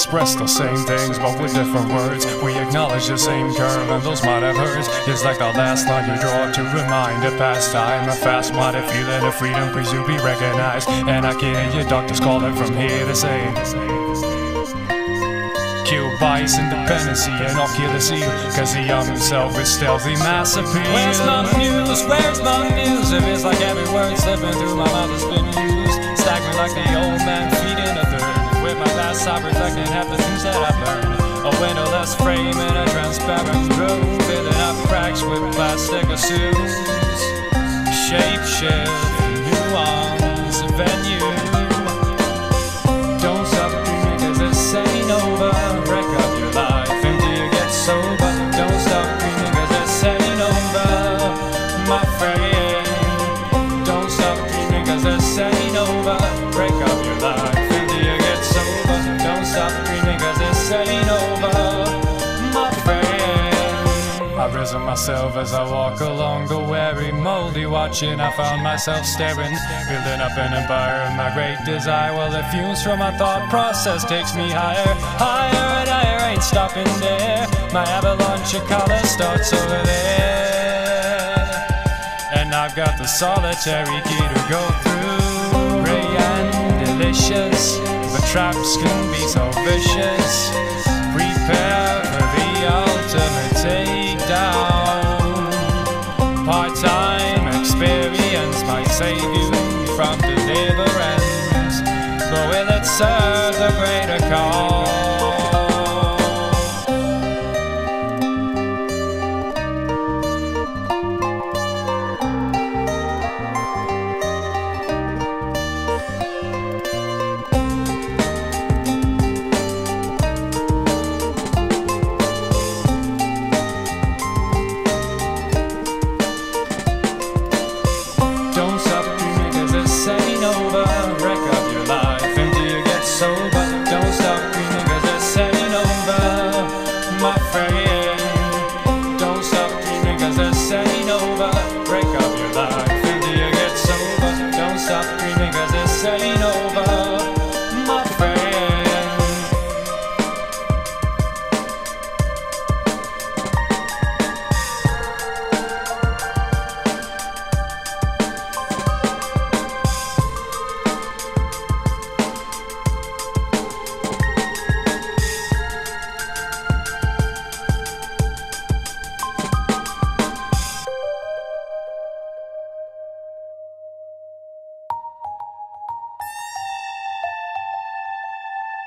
express the same things, but with different words. We acknowledge the same curve, and those might have hurts. It's like the last line you draw to remind a past time. A fast minded feeling of freedom, please you be recognized. And I can hear your doctors calling from here to say. Kill bias, and I'll kill. Cause the young himself is stealthy mass appeal. Where's my muse? Where's my muse? If it's like every word slipping through my mouth has been used. Staggering like the old man feeding a. With my past I reflecting half the things that I've learned. A windowless frame in a transparent room. Filling up cracks with plastic assumes. Shape shift, nuance, venue. Cause this ain't over, my friend. I've risen myself as I walk along the weary, moldy watching. I found myself staring, building up an empire of my great desire. Well, the fumes from my thought process takes me higher, higher and higher. Ain't stopping there. My avalanche of color starts over there, and I've got the solitary key to go through. Ray and delicious, traps can be so vicious. Prepare for the ultimate takedown. Part-time experience might save you from deliverance, but will it serve the greater cause?